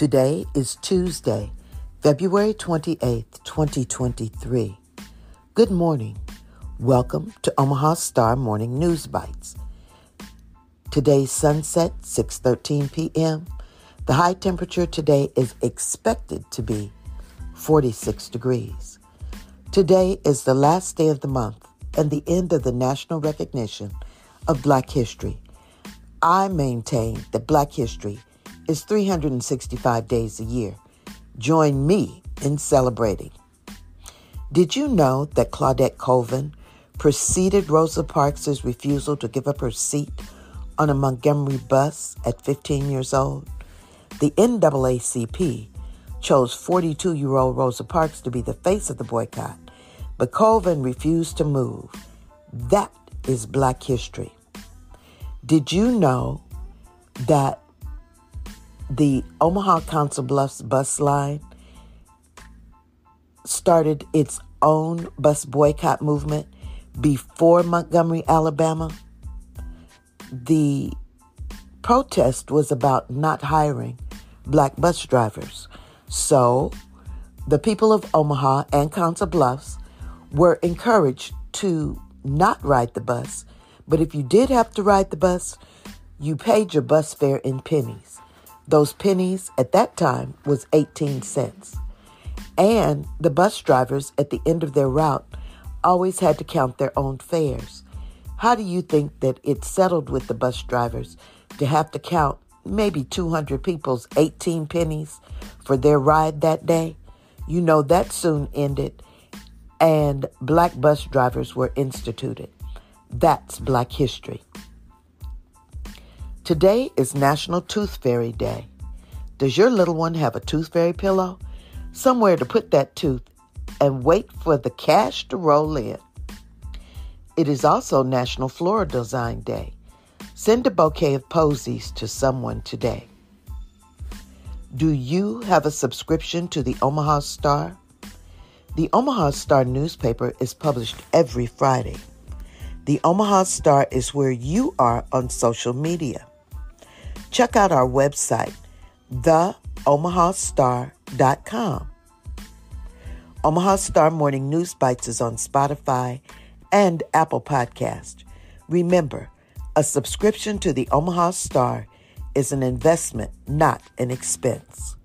Today is Tuesday, February 28th, 2023. Good morning. Welcome to Omaha Star Morning News Bytes. Today's sunset 6:13 p.m. The high temperature today is expected to be 46 degrees. Today is the last day of the month and the end of the national recognition of Black history. I maintain that Black history is 365 days a year. Join me in celebrating. Did you know that Claudette Colvin preceded Rosa Parks' refusal to give up her seat on a Montgomery bus at 15 years old? The NAACP chose 42 year old Rosa Parks to be the face of the boycott, but Colvin refused to move. That is Black history. Did you know that the Omaha Council Bluffs bus line started its own bus boycott movement before Montgomery, Alabama? The protest was about not hiring black bus drivers. So the people of Omaha and Council Bluffs were encouraged to not ride the bus, but if you did have to ride the bus, you paid your bus fare in pennies. Those pennies at that time was 18 cents. And the bus drivers at the end of their route always had to count their own fares. How do you think that it settled with the bus drivers to have to count maybe 200 people's 18 pennies for their ride that day? You know that soon ended and black bus drivers were instituted. That's black history. Today is National Tooth Fairy Day. Does your little one have a tooth fairy pillow? Somewhere to put that tooth and wait for the cash to roll in. It is also National Floral Design Day. Send a bouquet of posies to someone today. Do you have a subscription to the Omaha Star? The Omaha Star newspaper is published every Friday. The Omaha Star is where you are on social media. Check out our website, theomahastar.com. Omaha Star Morning News Bytes is on Spotify and Apple Podcast. Remember, a subscription to the Omaha Star is an investment, not an expense.